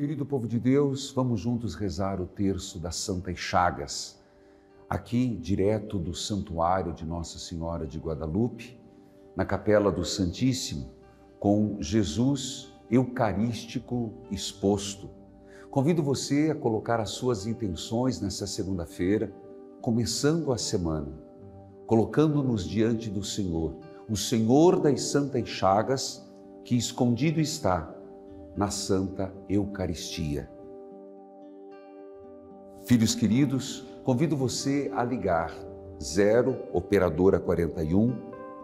Querido povo de Deus, vamos juntos rezar o terço das Santas Chagas, aqui direto do Santuário de Nossa Senhora de Guadalupe, na Capela do Santíssimo, com Jesus Eucarístico exposto. Convido você a colocar as suas intenções nessa segunda-feira, começando a semana, colocando-nos diante do Senhor, o Senhor das Santas Chagas, que escondido está na Santa Eucaristia. Filhos queridos, convido você a ligar 0 operadora 41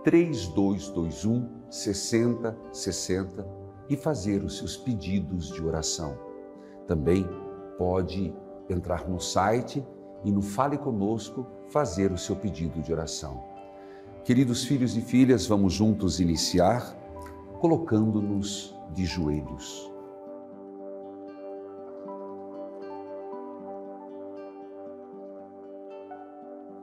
3221 6060 e fazer os seus pedidos de oração. Também pode entrar no site e no Fale Conosco fazer o seu pedido de oração. Queridos filhos e filhas, vamos juntos iniciar colocando-nos de joelhos.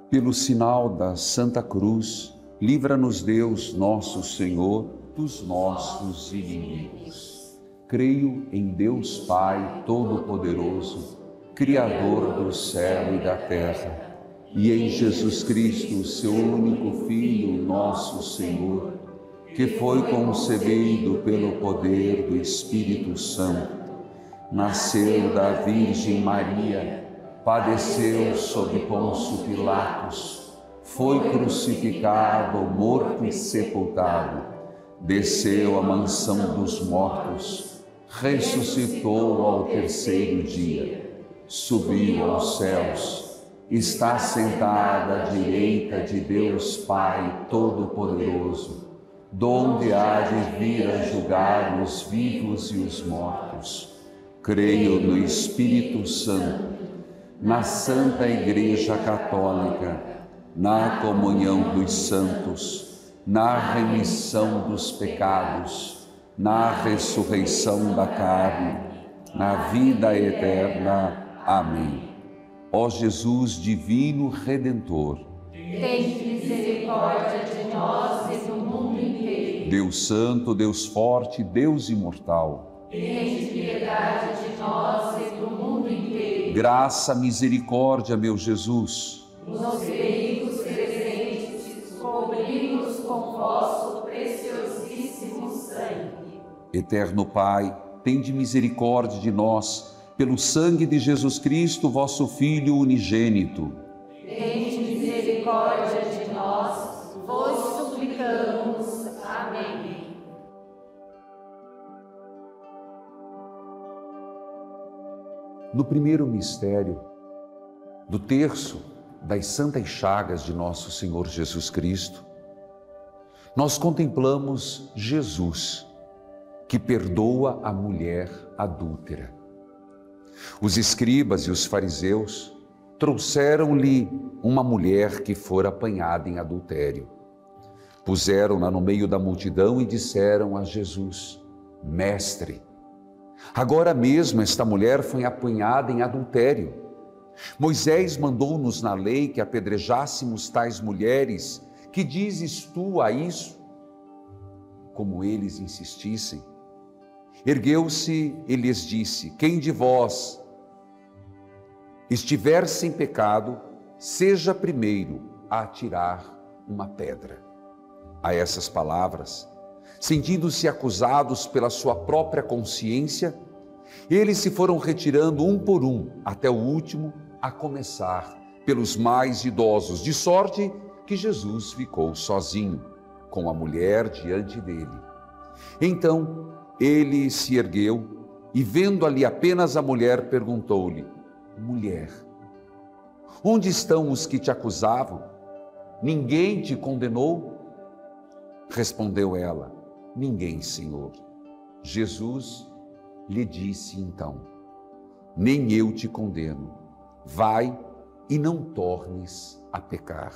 Pelo sinal da Santa Cruz, livra-nos Deus, nosso Senhor, dos nossos inimigos. Creio em Deus Pai Todo-Poderoso, Criador do céu e da terra, e em Jesus Cristo, seu único Filho, nosso Senhor que foi concebido pelo poder do Espírito Santo, nasceu da Virgem Maria, padeceu sob Pôncio Pilatos, foi crucificado, morto e sepultado, desceu à mansão dos mortos, ressuscitou ao terceiro dia, subiu aos céus, está sentado à direita de Deus Pai Todo-Poderoso donde há de vir a julgar os vivos e os mortos. Creio no Espírito Santo, na Santa Igreja Católica, na comunhão dos santos, na remissão dos pecados, na ressurreição da carne, na vida eterna. Amém. Ó Jesus divino Redentor, tem misericórdia de nós e do mundo inteiro. Deus Santo, Deus Forte, Deus Imortal. Tem piedade de nós e do mundo inteiro. Graça, misericórdia, meu Jesus. Nos perigos presentes, cobrimos com vosso preciosíssimo sangue. Eterno Pai, tende misericórdia de nós, pelo sangue de Jesus Cristo, vosso Filho unigênito. No primeiro mistério do terço das Santas Chagas de nosso Senhor Jesus Cristo, nós contemplamos Jesus, que perdoa a mulher adúltera. Os escribas e os fariseus trouxeram-lhe uma mulher que fora apanhada em adultério. Puseram-na no meio da multidão e disseram a Jesus: Mestre, agora mesmo esta mulher foi apanhada em adultério. Moisés mandou-nos na lei que apedrejássemos tais mulheres. Que dizes tu a isso? Como eles insistissem. Ergueu-se e lhes disse: Quem de vós estiver sem pecado, seja primeiro a atirar uma pedra. A essas palavras, sentindo-se acusados pela sua própria consciência, eles se foram retirando um por um até o último, a começar pelos mais idosos, de sorte que Jesus ficou sozinho, com a mulher diante dele. Então ele se ergueu e, vendo ali apenas a mulher, perguntou-lhe: Mulher, onde estão os que te acusavam? Ninguém te condenou? Respondeu ela: Ninguém, Senhor. Jesus lhe disse então: Nem eu te condeno. Vai e não tornes a pecar.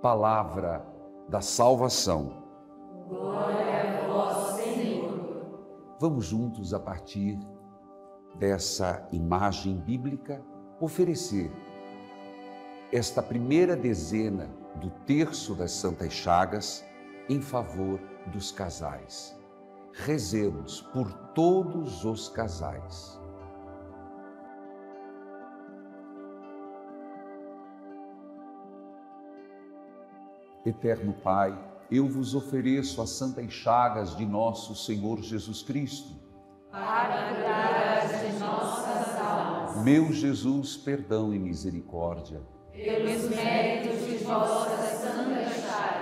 Palavra da salvação. Glória a vós, Senhor. Vamos juntos a partir dessa imagem bíblica oferecer esta primeira dezena do terço das Santas Chagas em favor dos casais. Rezemos por todos os casais. Eterno Pai, eu vos ofereço as santas chagas de nosso Senhor Jesus Cristo. Para curar de nossas almas. Meu Jesus, perdão e misericórdia. Pelos méritos de vossas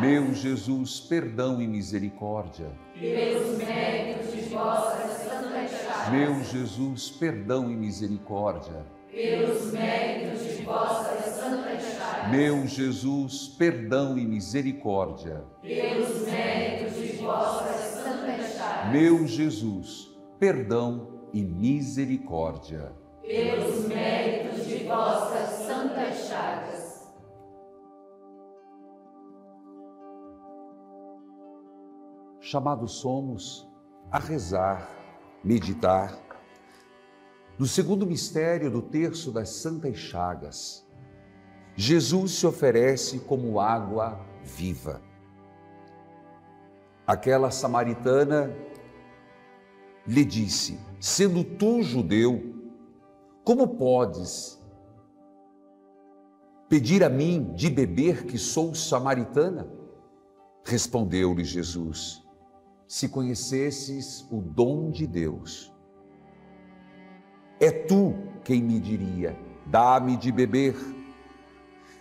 Meu Jesus, perdão e misericórdia. Pelos méritos de vossas santas chagas. Meu Jesus, perdão e misericórdia. Pelos méritos de vossas santas chagas. Meu Jesus, perdão e misericórdia. Pelos méritos de vossas santas chagas. Meu Jesus, perdão e misericórdia. Pelos méritos de vossas santas chagas. Chamados somos a rezar, meditar no segundo mistério do terço das Santas Chagas. Jesus se oferece como água viva. Aquela samaritana lhe disse: Sendo tu judeu, como podes pedir a mim de beber que sou samaritana? Respondeu-lhe Jesus: Se conhecesses o dom de Deus, é tu quem me diria: Dá-me de beber.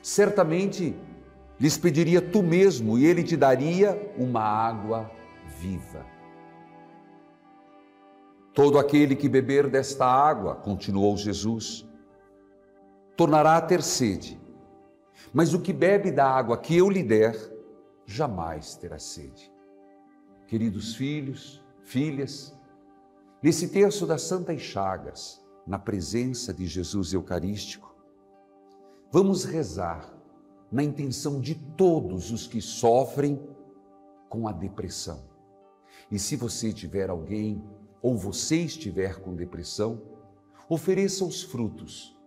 Certamente lhes pediria tu mesmo e ele te daria uma água viva. Todo aquele que beber desta água, continuou Jesus, tornará a ter sede. Mas o que bebe da água que eu lhe der, jamais terá sede. Queridos filhos, filhas, nesse terço das Santas Chagas, na presença de Jesus Eucarístico, vamos rezar na intenção de todos os que sofrem com a depressão. E se você tiver alguém ou você estiver com depressão, ofereça os frutos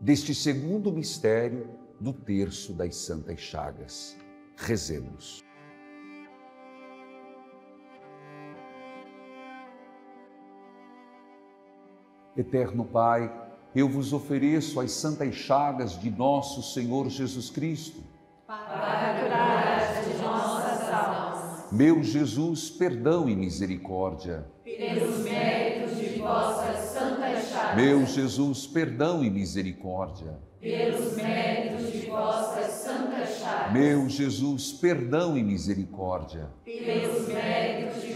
deste segundo mistério do terço das Santas Chagas. Rezemos. Eterno Pai, eu vos ofereço as santas chagas de nosso Senhor Jesus Cristo. Para curar de nossas almas. Meu Jesus, perdão e misericórdia. Pelos méritos de vossas santas chagas. Meu Jesus, perdão e misericórdia. Pelos méritos de vossas santas chagas. Meu Jesus, perdão e misericórdia. Pelos méritos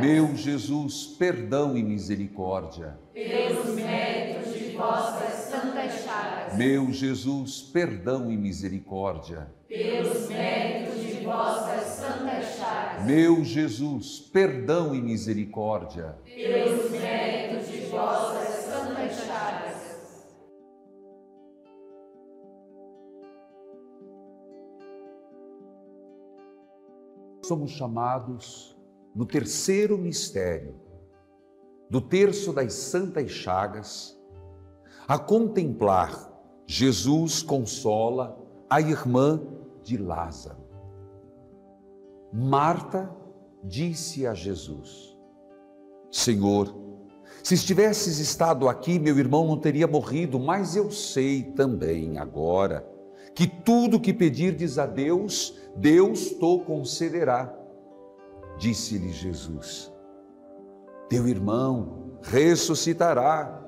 Meu Jesus, perdão e misericórdia. Pelos méritos de vossas santas chagas. Meu Jesus, perdão e misericórdia. Pelos méritos de vossas santas chagas. Meu Jesus, perdão e misericórdia. Pelos méritos de vossas santas chagas. Somos chamados no terceiro mistério do terço das Santas Chagas a contemplar Jesus consola a irmã de Lázaro. Marta disse a Jesus: Senhor, se estivesses estado aqui, meu irmão não teria morrido, mas eu sei também agora que tudo que pedirdes a Deus, Deus te concederá. Disse-lhe Jesus: Teu irmão ressuscitará.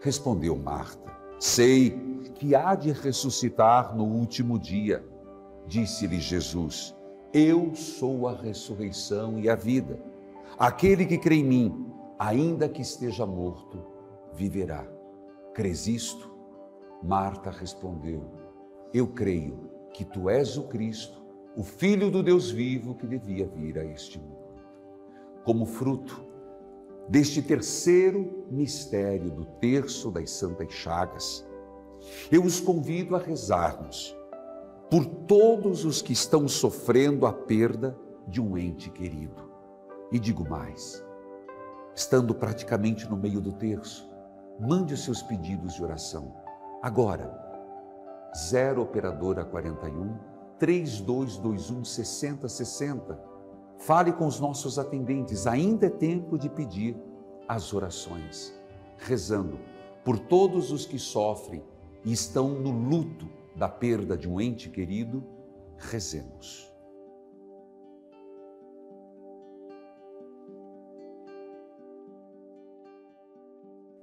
Respondeu Marta: Sei que há de ressuscitar no último dia. Disse-lhe Jesus: Eu sou a ressurreição e a vida. Aquele que crê em mim, ainda que esteja morto, viverá. Crês isto? Marta respondeu: Eu creio que tu és o Cristo, o Filho do Deus vivo que devia vir a este mundo. Como fruto deste terceiro mistério do terço das Santas Chagas, eu os convido a rezarmos por todos os que estão sofrendo a perda de um ente querido. E digo mais, estando praticamente no meio do terço, mande os seus pedidos de oração. Agora, 0 operadora 41 3221 6060. Fale com os nossos atendentes, ainda é tempo de pedir as orações, rezando por todos os que sofrem e estão no luto da perda de um ente querido, rezemos.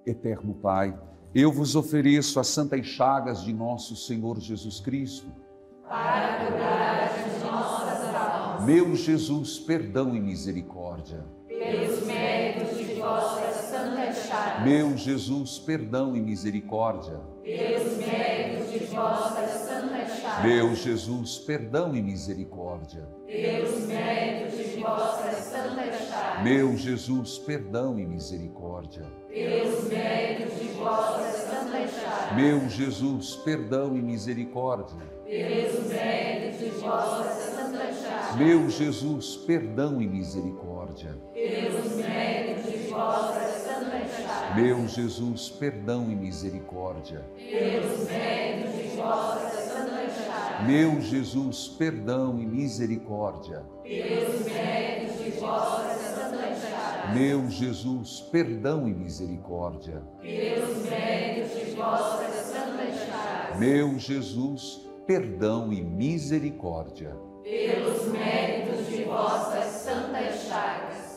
Eterno Pai, eu vos ofereço as santas chagas de nosso Senhor Jesus Cristo. Para curar as nossas almas. Meu Jesus, perdão e misericórdia. Pelos méritos de vossas santas chagas. Meu Jesus, perdão e misericórdia. Pelos méritos de vossas santas chagas. Meu Jesus, perdão e misericórdia. Pelos méritos de vossas santas chagas. Meu Jesus, perdão e misericórdia. Pelos méritos de vossas santas chagas. Meu Jesus, perdão e misericórdia. Pelos méritos de vossas santas chagas. Meu Jesus, perdão e misericórdia. Pelos méritos de vossas santas chagas. Meu Jesus, perdão e misericórdia. Pelos méritos de vossas santas chagas. Meu Jesus, perdão e misericórdia. Pelos méritos de chagas. Meu Jesus, perdão e misericórdia. Pelos méritos de vossas santas chagas. Meu Jesus, perdão e misericórdia. Pelos méritos de vossas santas chagas.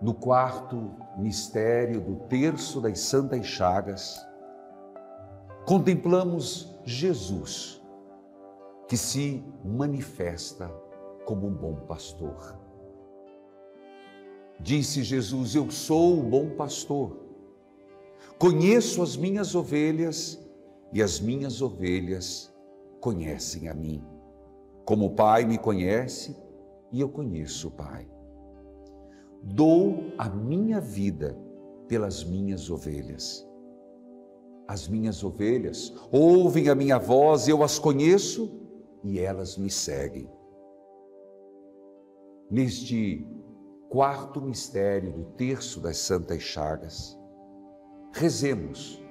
No quarto mistério do terço das Santas Chagas, contemplamos Jesus, que se manifesta como um bom pastor. Disse Jesus: Eu sou o bom pastor, conheço as minhas ovelhas e as minhas ovelhas conhecem a mim. Como o Pai me conhece e eu conheço o Pai. Dou a minha vida pelas minhas ovelhas. As minhas ovelhas ouvem a minha voz, eu as conheço e elas me seguem. Neste quarto mistério do terço das Santas Chagas, rezemos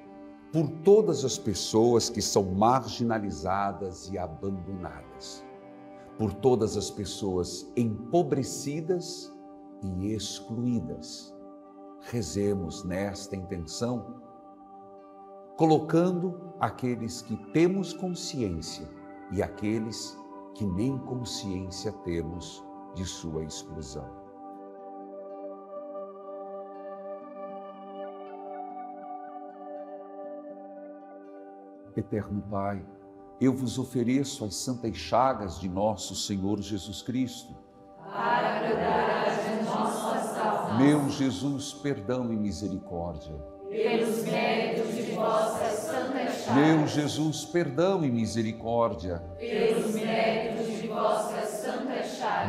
por todas as pessoas que são marginalizadas e abandonadas, por todas as pessoas empobrecidas e excluídas. Rezemos nesta intenção, colocando aqueles que temos consciência e aqueles que nem consciência temos de sua exclusão. Eterno Pai, eu vos ofereço as santas chagas de nosso Senhor Jesus Cristo. Para curar as nossas almas. Meu Jesus, perdão e misericórdia. Pelos méritos de vossas santas chagas. Meu Jesus, perdão e misericórdia. Pelos méritos de vossas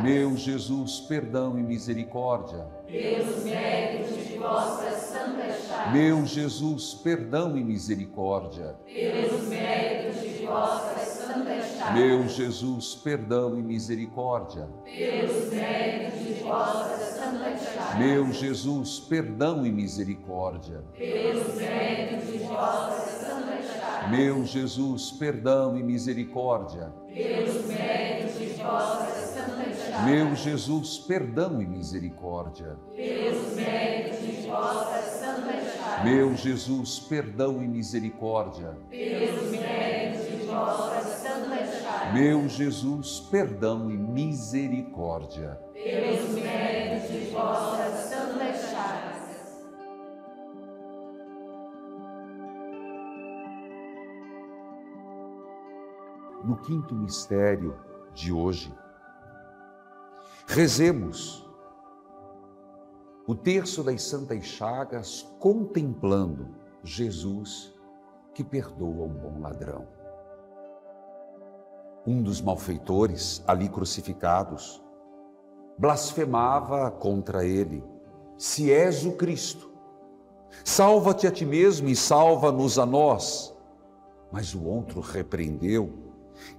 Meu Jesus, perdão e misericórdia. Pelos méritos de vossas santas chagas. Meu Jesus, perdão e misericórdia. Pelos méritos de vossas santas chagas. Meu Jesus, perdão e misericórdia. Pelos méritos de vossas santas chagas. Meu Jesus, perdão e misericórdia. Pelos méritos de chagas. Meu Jesus, perdão e misericórdia. Pelos méritos de. Meu Jesus, perdão e misericórdia. Pelos méritos de. Meu Jesus, perdão e misericórdia. Pelos méritos de. Meu Jesus, perdão e misericórdia. Pelos méritos de no quinto mistério de hoje. Rezemos o terço das Santas Chagas contemplando Jesus que perdoa um bom ladrão. Um dos malfeitores, ali crucificados, blasfemava contra ele: Se és o Cristo, salva-te a ti mesmo e salva-nos a nós. Mas o outro repreendeu: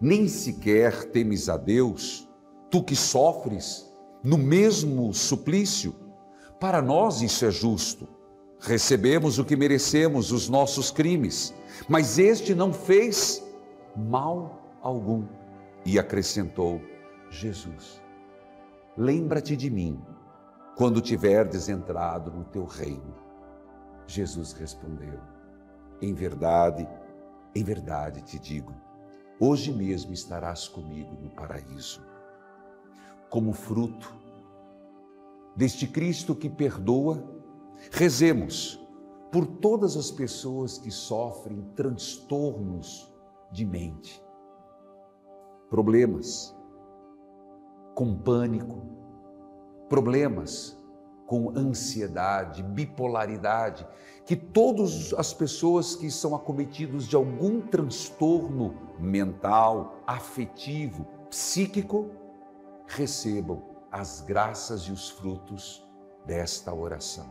Nem sequer temes a Deus, tu que sofres no mesmo suplício? Para nós isso é justo. Recebemos o que merecemos, os nossos crimes, mas este não fez mal algum. E acrescentou: Jesus, lembra-te de mim quando tiverdes entrado no teu reino. Jesus respondeu: Em verdade, em verdade te digo, hoje mesmo estarás comigo no paraíso. Como fruto deste Cristo que perdoa, rezemos por todas as pessoas que sofrem transtornos de mente, problemas com pânico, problemas com ansiedade, bipolaridade, que todas as pessoas que são acometidos de algum transtorno mental, afetivo, psíquico, recebam as graças e os frutos desta oração.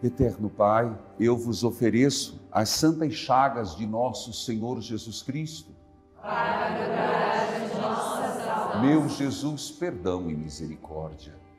Eterno Pai, eu vos ofereço as santas chagas de nosso Senhor Jesus Cristo. Para as nossas almas. Meu Jesus, perdão e misericórdia.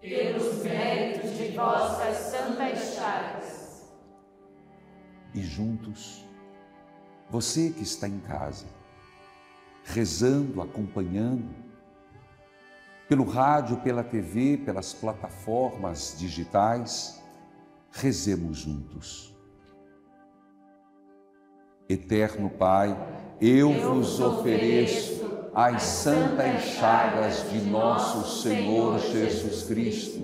Pelos méritos de vossas santas chagas. E juntos, você que está em casa, rezando, acompanhando, pelo rádio, pela TV, pelas plataformas digitais, rezemos juntos. Eterno Pai, eu vos ofereço as santas chagas de nosso Senhor Jesus Cristo,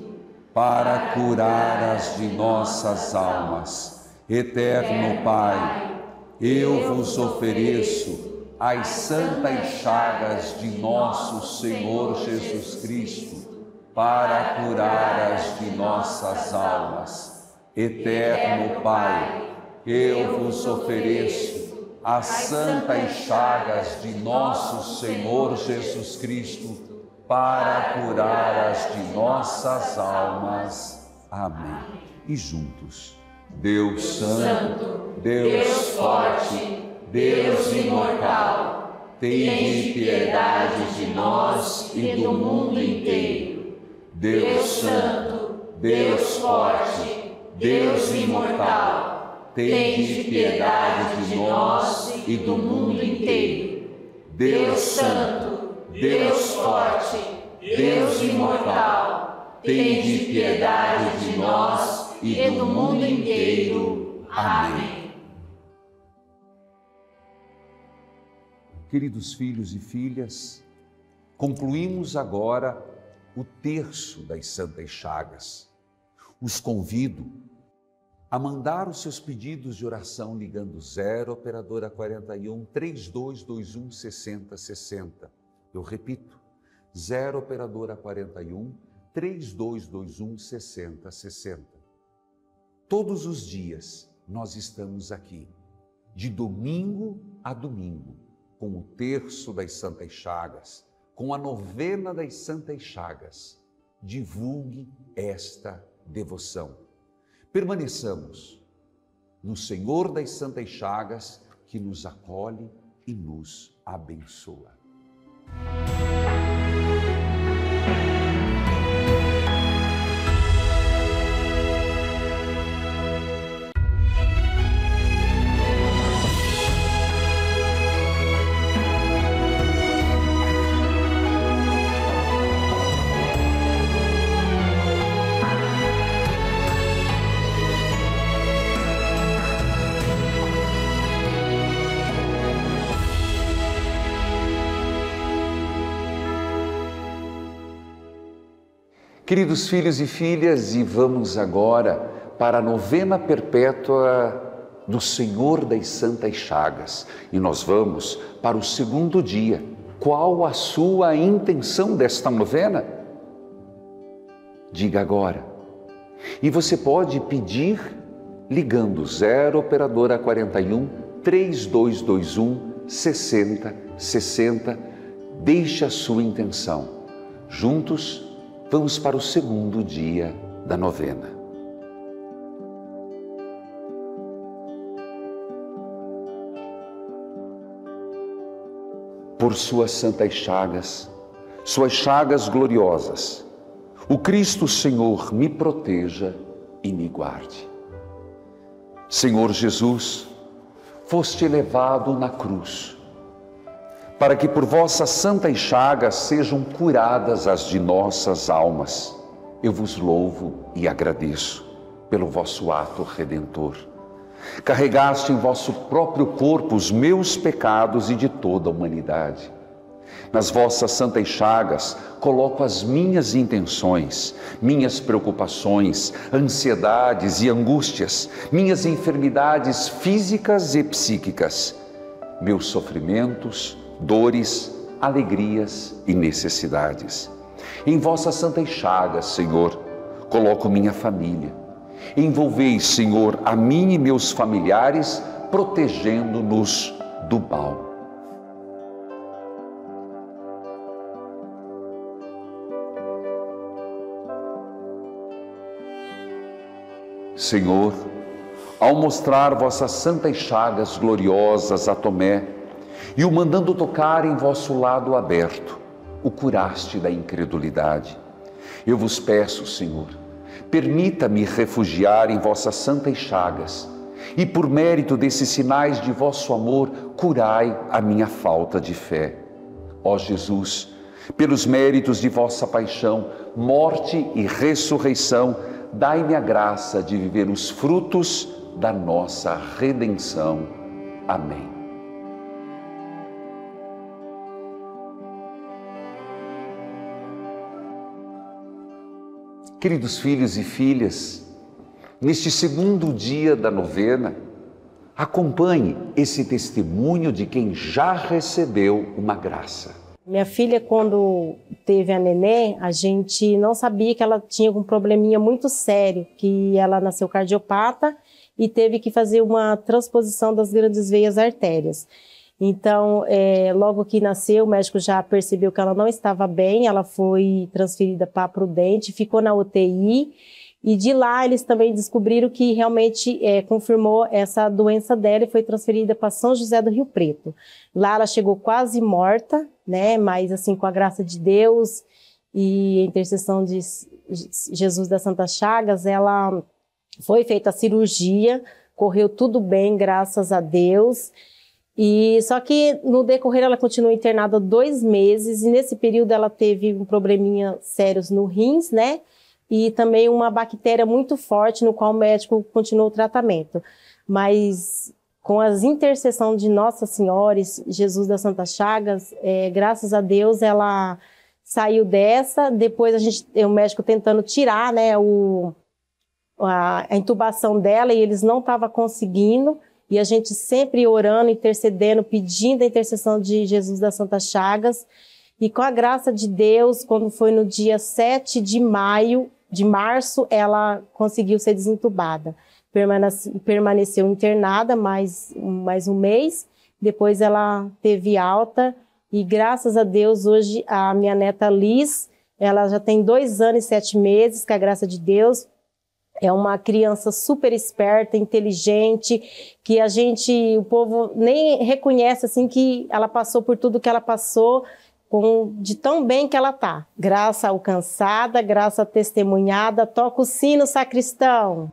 para curar as de nossas almas. Eterno Pai, eu vos ofereço as santas chagas de nosso Senhor Jesus Cristo, para curar as de nossas almas. Eterno Pai, eu vos ofereço as santas chagas de nosso Senhor Jesus Cristo, para curar as de nossas almas. Amém. E juntos, Deus Santo, Deus forte, Deus imortal, tem piedade de nós e do mundo inteiro. Deus Santo, Deus forte, Deus imortal, tem piedade de nós e do mundo inteiro. Deus Santo, Deus forte, Deus imortal, tem piedade de nós e do mundo inteiro. Amém. Queridos filhos e filhas, concluímos agora o terço das Santas Chagas. Os convido a mandar os seus pedidos de oração ligando 0 operadora 41 3221 6060. Eu repito, 0 operadora 41 3221 6060. Todos os dias nós estamos aqui, de domingo a domingo, com o terço das Santas Chagas, com a novena das Santas Chagas, divulgue esta devoção. Permaneçamos no Senhor das Santas Chagas, que nos acolhe e nos abençoa. Queridos filhos e filhas, e vamos agora para a novena perpétua do Senhor das Santas Chagas. E nós vamos para o segundo dia. Qual a sua intenção desta novena? Diga agora. E você pode pedir ligando 0 operadora 41 3221 6060. Deixe a sua intenção. Juntos vamos para o segundo dia da novena. Por suas santas chagas, suas chagas gloriosas, o Cristo Senhor me proteja e me guarde. Senhor Jesus, foste levado na cruz para que por vossas santas chagas sejam curadas as de nossas almas. Eu vos louvo e agradeço pelo vosso ato redentor. Carregaste em vosso próprio corpo os meus pecados e de toda a humanidade. Nas vossas santas chagas coloco as minhas intenções, minhas preocupações, ansiedades e angústias, minhas enfermidades físicas e psíquicas, meus sofrimentos, dores, alegrias e necessidades. Em vossas santas chagas, Senhor, coloco minha família. Envolvei, Senhor, a mim e meus familiares, protegendo-nos do mal. Senhor, ao mostrar vossas santas chagas gloriosas a Tomé, e o mandando tocar em vosso lado aberto, o curaste da incredulidade. Eu vos peço, Senhor, permita-me refugiar em vossas santas chagas e, por mérito desses sinais de vosso amor, curai a minha falta de fé. Ó Jesus, pelos méritos de vossa paixão, morte e ressurreição, dai-me a graça de viver os frutos da nossa redenção. Amém. Queridos filhos e filhas, neste segundo dia da novena, acompanhe esse testemunho de quem já recebeu uma graça. Minha filha, quando teve a neném, a gente não sabia que ela tinha um probleminha muito sério, que ela nasceu cardiopata e teve que fazer uma transposição das grandes veias artérias. Então, é, logo que nasceu, o médico já percebeu que ela não estava bem, ela foi transferida para Prudente, ficou na UTI, e de lá eles também descobriram que realmente é, confirmou essa doença dela e foi transferida para São José do Rio Preto. Lá ela chegou quase morta, né? Mas assim, com a graça de Deus e a intercessão de Jesus das Santas Chagas, ela foi feita a cirurgia, correu tudo bem, graças a Deus. E só que no decorrer ela continuou internada dois meses e nesse período ela teve um probleminha sérios no rins, né? E também uma bactéria muito forte no qual o médico continuou o tratamento. Mas com as intercessão de Nossa Senhora, Jesus das Santas Chagas, é, graças a Deus ela saiu dessa. Depois a gente, o médico tentando tirar, né, o, a, a intubação dela e eles não estavam conseguindo e a gente sempre orando, intercedendo, pedindo a intercessão de Jesus das Santas Chagas. E com a graça de Deus, quando foi no dia 7 de maio, de março, ela conseguiu ser desentubada. Permaneceu internada mais, mais um mês depois ela teve alta e graças a Deus hoje a minha neta Liz, ela já tem dois anos e sete meses, com a graça de Deus, é uma criança super esperta, inteligente, que a gente, o povo nem reconhece assim que ela passou por tudo que ela passou, com, de tão bem que ela tá. Graça alcançada, graça testemunhada, toca o sino, sacristão.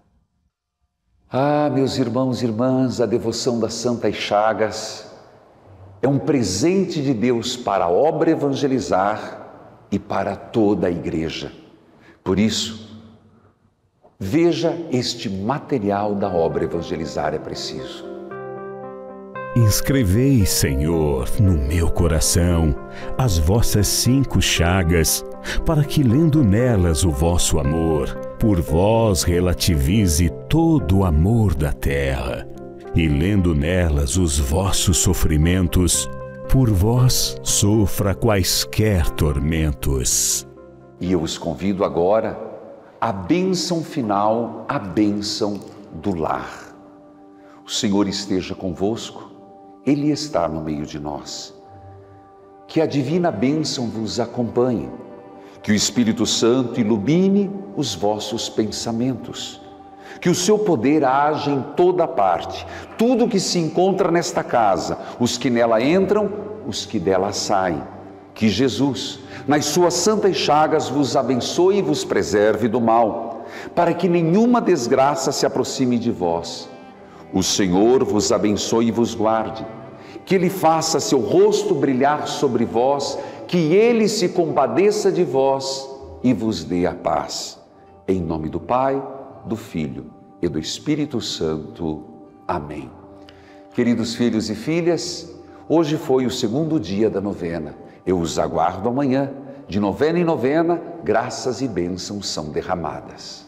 Ah, meus irmãos e irmãs, a devoção das Santas Chagas é um presente de Deus para a obra evangelizar e para toda a igreja. Por isso, veja este material da obra evangelizar é preciso. Inscrevei, Senhor, no meu coração as vossas cinco chagas, para que, lendo nelas o vosso amor, por vós relativize todo o amor da terra, e lendo nelas os vossos sofrimentos, por vós sofra quaisquer tormentos. E eu os convido agora à bênção final, a bênção do lar. O Senhor esteja convosco, Ele está no meio de nós. Que a divina bênção vos acompanhe, que o Espírito Santo ilumine os vossos pensamentos que o seu poder age em toda parte. Tudo que se encontra nesta casa, os que nela entram, os que dela saem. Que Jesus, nas suas santas chagas, vos abençoe e vos preserve do mal, para que nenhuma desgraça se aproxime de vós. O Senhor vos abençoe e vos guarde, que Ele faça seu rosto brilhar sobre vós, que Ele se compadeça de vós e vos dê a paz. Em nome do Pai, do Filho e do Espírito Santo. Amém. Queridos filhos e filhas, hoje foi o segundo dia da novena. Eu os aguardo amanhã. De novena em novena, graças e bênçãos são derramadas.